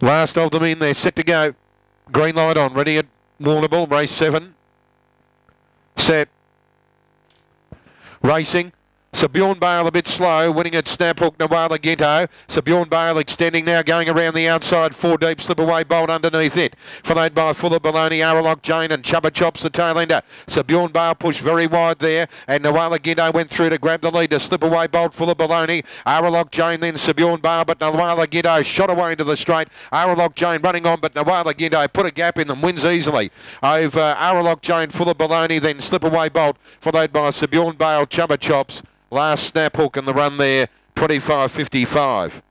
Last of them in there, set to go. Green light on, ready at Warrnambool, race seven. Set. Racing. Sir Bjorn Bale a bit slow, winning at Snaphook, Nawala Ginto. Sir Bjorn Bale extending now, going around the outside, four deep, slip away, bolt underneath it. Followed by Fuller Baloney, Aralock Jane and Chubba Chops the tail ender. Sir Bjorn Bale pushed very wide there, and Nawala Ginto went through to grab the lead to slip away, bolt Fuller Baloney. Aralock Jane then Sir Bjorn Bale, but Nawala Ginto shot away into the straight. Aralock Jane running on, but Nawala Ginto put a gap in them, wins easily. Over Aralock Jane, Fuller Baloney, then slip away, bolt, followed by Sir Bjorn Bale, Chubba Chops. Last snap hook in the run there, 25.55.